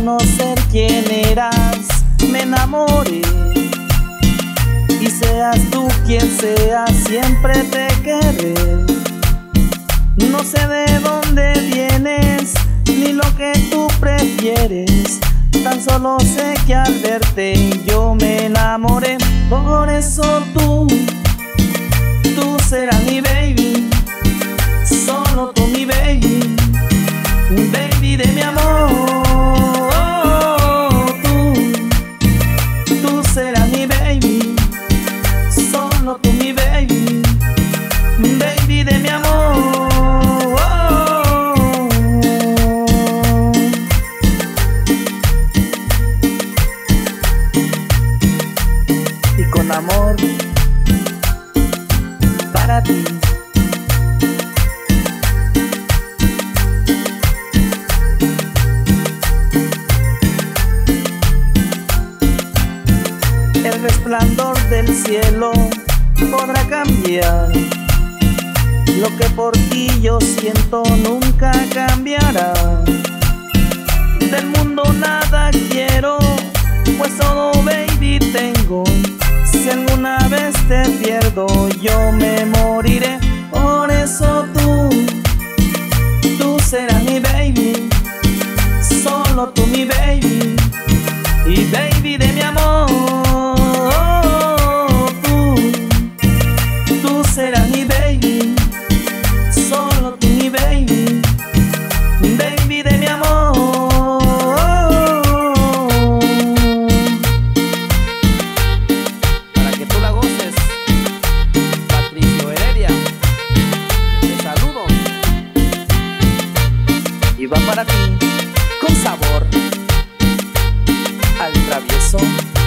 conocer quién eras, me enamoré. Y seas tú quien sea, siempre te querré. No sé de dónde vienes, ni lo que tú prefieres. Tan solo sé que al verte yo me enamoré. Por eso Amor para ti. El resplandor del cielo podrá cambiar. Lo que por ti yo siento nunca cambiará. Del mundo nada quiero, pues solo baby tengo si alguna vez te pierdo yo me moriré, por eso tú, tú serás mi baby, solo tú mi baby, y baby de mi amor. al travieso.